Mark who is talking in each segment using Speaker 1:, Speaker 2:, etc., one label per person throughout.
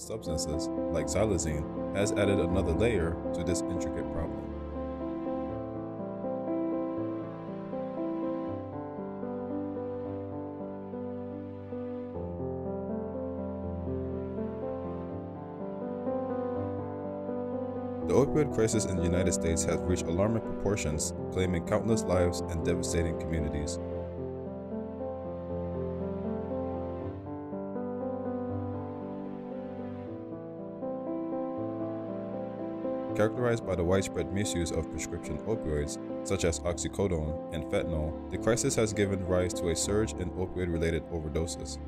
Speaker 1: substances, like xylazine, has added another layer to this intricate problem. The opioid crisis in the United States has reached alarming proportions, claiming countless lives and devastating communities. Characterized by the widespread misuse of prescription opioids, such as oxycodone and fentanyl, the crisis has given rise to a surge in opioid related overdoses.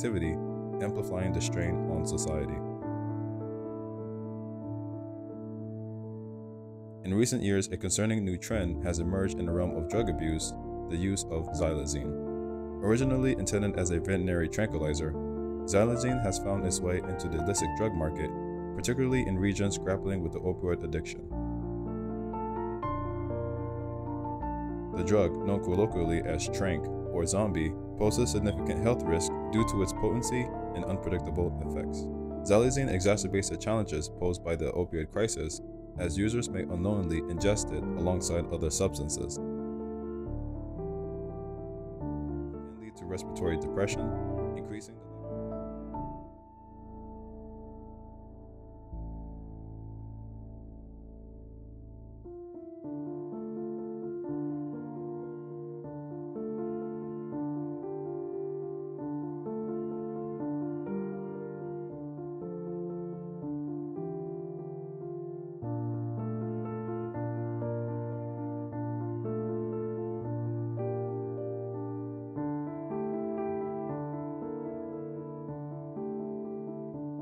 Speaker 1: Activity, amplifying the strain on society. In recent years, a concerning new trend has emerged in the realm of drug abuse the use of xylazine. Originally intended as a veterinary tranquilizer, xylazine has found its way into the illicit drug market, particularly in regions grappling with the opioid addiction. The drug, known colloquially as tranq or zombie, poses significant health risk due to its potency and unpredictable effects. Xylazine exacerbates the challenges posed by the opioid crisis as users may unknowingly ingest it alongside other substances. It can lead to respiratory depression,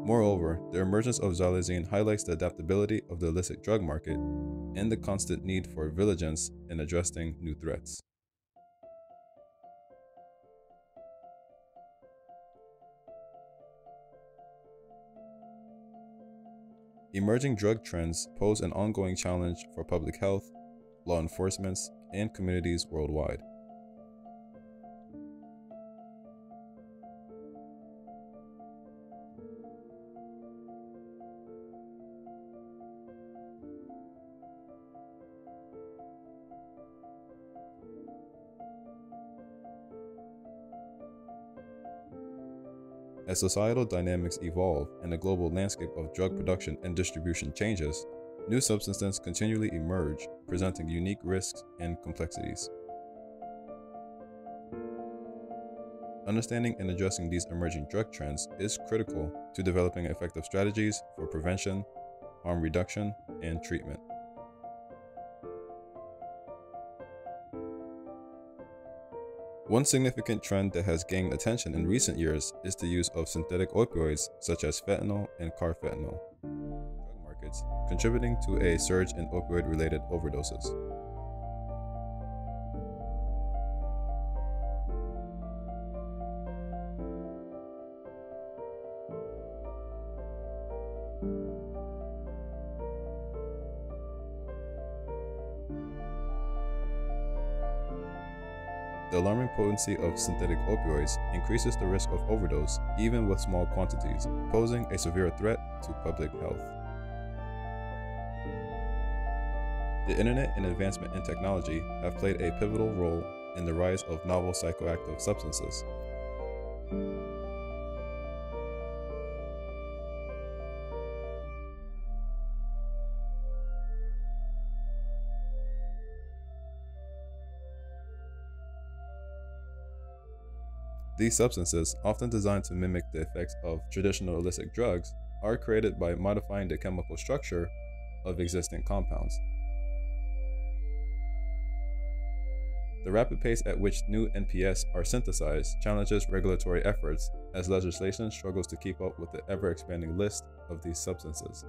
Speaker 1: Moreover, the emergence of xylazine highlights the adaptability of the illicit drug market and the constant need for vigilance in addressing new threats. Emerging drug trends pose an ongoing challenge for public health, law enforcement, and communities worldwide. As societal dynamics evolve and the global landscape of drug production and distribution changes, new substances continually emerge, presenting unique risks and complexities. Understanding and addressing these emerging drug trends is critical to developing effective strategies for prevention, harm reduction, and treatment. One significant trend that has gained attention in recent years is the use of synthetic opioids such as fentanyl and carfentanil drug markets, contributing to a surge in opioid-related overdoses. Of synthetic opioids increases the risk of overdose even with small quantities, posing a severe threat to public health. The internet and advancement in technology have played a pivotal role in the rise of novel psychoactive substances. These substances, often designed to mimic the effects of traditional illicit drugs, are created by modifying the chemical structure of existing compounds. The rapid pace at which new NPS are synthesized challenges regulatory efforts as legislation struggles to keep up with the ever expanding list of these substances.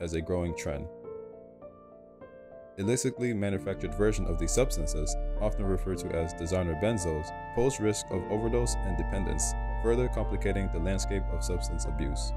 Speaker 1: As a growing trend. Illicitly manufactured version of these substances, often referred to as designer benzos, pose risk of overdose and dependence, further complicating the landscape of substance abuse.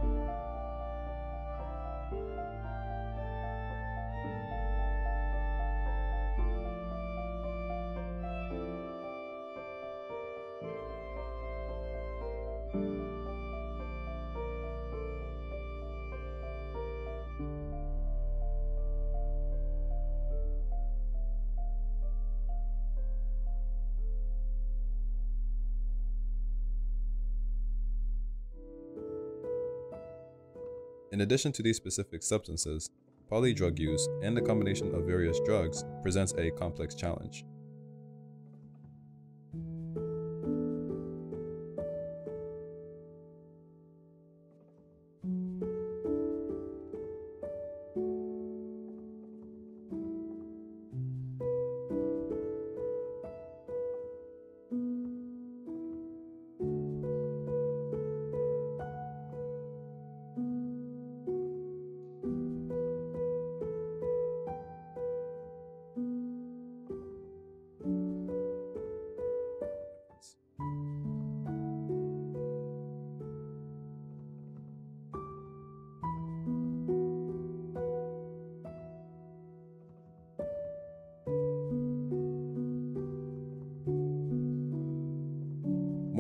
Speaker 1: In addition to these specific substances, polydrug use and the combination of various drugs presents a complex challenge.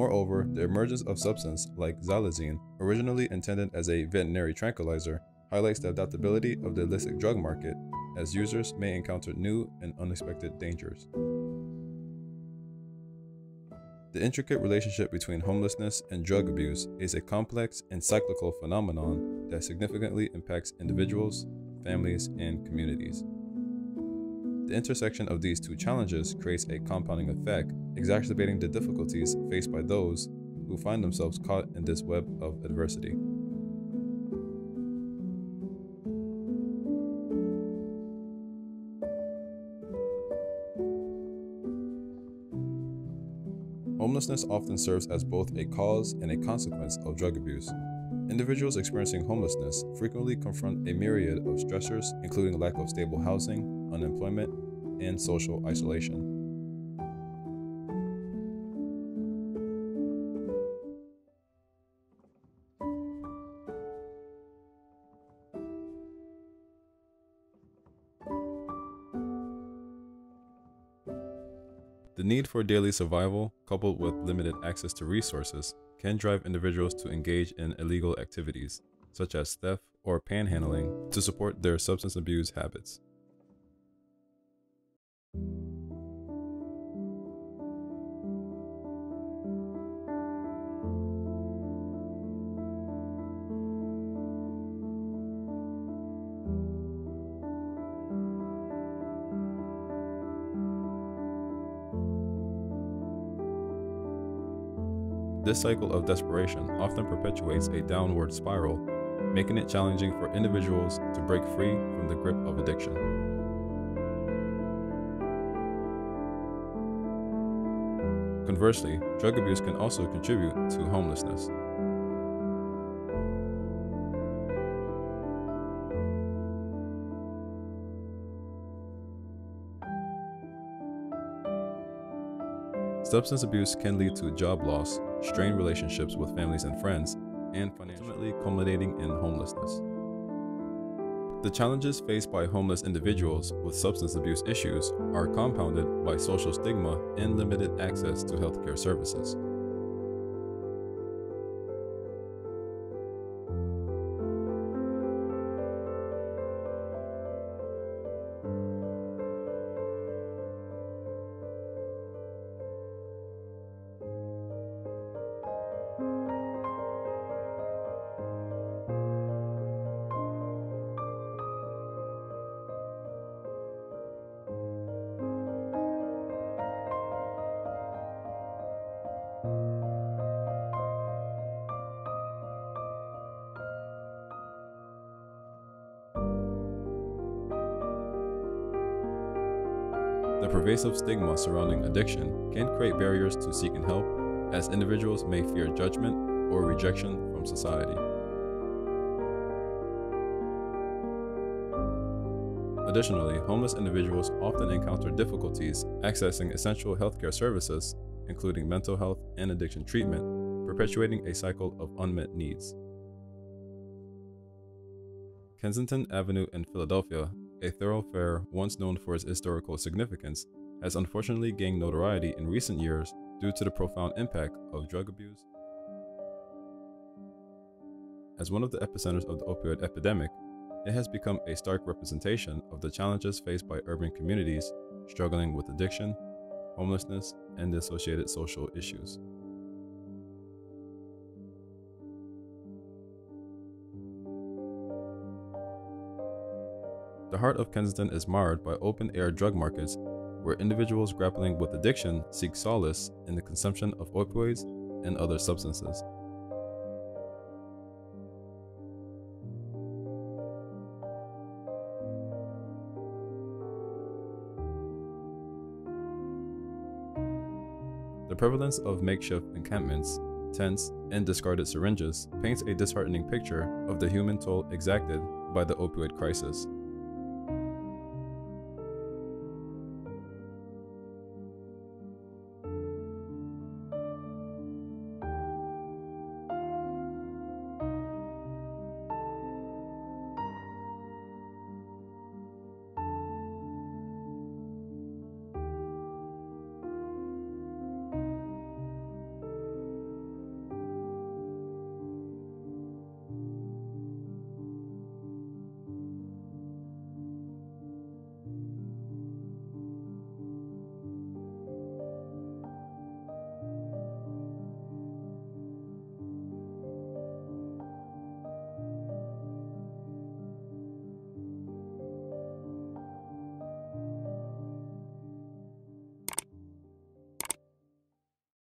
Speaker 1: Moreover, the emergence of substance like xylazine, originally intended as a veterinary tranquilizer, highlights the adaptability of the illicit drug market as users may encounter new and unexpected dangers. The intricate relationship between homelessness and drug abuse is a complex and cyclical phenomenon that significantly impacts individuals, families, and communities. The intersection of these two challenges creates a compounding effect, exacerbating the difficulties faced by those who find themselves caught in this web of adversity. Homelessness often serves as both a cause and a consequence of drug abuse. Individuals experiencing homelessness frequently confront a myriad of stressors, including lack of stable housing, unemployment, and social isolation. The need for daily survival, coupled with limited access to resources, can drive individuals to engage in illegal activities, such as theft or panhandling, to support their substance abuse habits. This cycle of desperation often perpetuates a downward spiral, making it challenging for individuals to break free from the grip of addiction. Conversely, drug abuse can also contribute to homelessness. Substance abuse can lead to job loss, strained relationships with families and friends, and financially culminating in homelessness. The challenges faced by homeless individuals with substance abuse issues are compounded by social stigma and limited access to healthcare services. The pervasive stigma surrounding addiction can create barriers to seeking help, as individuals may fear judgment or rejection from society. Additionally, homeless individuals often encounter difficulties accessing essential healthcare services, including mental health and addiction treatment, perpetuating a cycle of unmet needs. Kensington Avenue in Philadelphia, a thoroughfare once known for its historical significance, has unfortunately gained notoriety in recent years due to the profound impact of drug abuse. As one of the epicenters of the opioid epidemic, it has become a stark representation of the challenges faced by urban communities struggling with addiction, homelessness, and the associated social issues. The heart of Kensington is marred by open air drug markets where individuals grappling with addiction seek solace in the consumption of opioids and other substances. The prevalence of makeshift encampments, tents, and discarded syringes paints a disheartening picture of the human toll exacted by the opioid crisis.